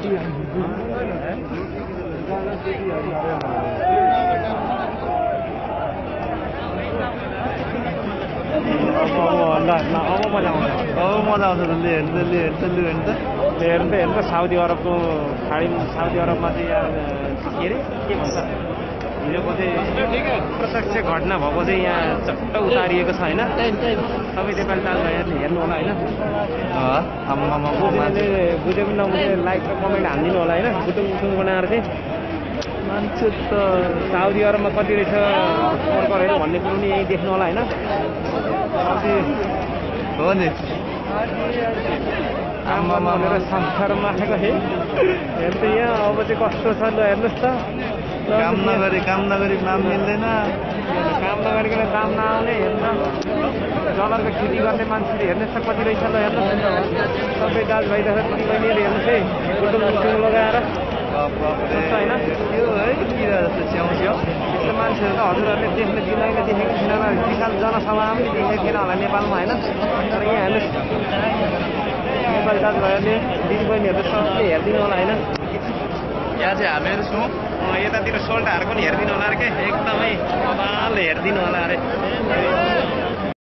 अब ल ल अब मजा आउँछ अब मजा आउँछ त ले हेर्नु त ले हेर्नु हेर्नु हेर्नु हेर्नु हिजोको चाहिँ प्रत्यक्ष घटना भएको चाहिँ यहाँ चट्ट उतारिएको छ होइन? सबै नेपाली दाजुभाइ हेर्नु होला होइन? आम्मामा बुझ्नेले बुझे पनि नबुझे लाइक र कमेन्ट हालिदिनु होला होइन? बुटुङ बुटुङ बनाएर चाहिँ। मान्छे त साउदी अरबमा कति रहेछ? वर्करहरू भन्ने कुरो पनि यहीँ देख्नु होला होइन? हो नि। गर्नु भनेर संसारमा आएको है। हेर्नु त यहाँ अब चाहिँ कस्तो छ ल हेर्नुहोस् त। काम नगरी काम नगरी नाम मिल्दैन। काम नगरिकन दाम नआउने हेर्नु डलरको खेती गर्ने मान्छेले हेर्नुहोस् त कति रहेछ ल हेर्नुहोस् न सबै दाजुभाइ दाजु दिदी बहिनीहरू हेर्नुहोस् है। बुटुङ बुटुङ लगाएर। होइन? यो है किरा जस्तो च्याउ च्याउ। यस्तो मान्छेहरू त हजुरहरूले देख्न दिनैन देखेको छैन होला विशाल जनसभामा पनि देखेको थिएन होला नेपालमा होइन? तर यहाँ हेर्नुहोस्। नेपाली दाजुभाइहरूले दिदीबहिनीहरूले सबले हेरिदिनु होला होइन? यहाँ चाहिँ हामीहरू छौँ यतातिर सोल्टाहरूको नि हेरिदिनु होला अरे के एकदमै मजाले हेरिदिनु होला अरे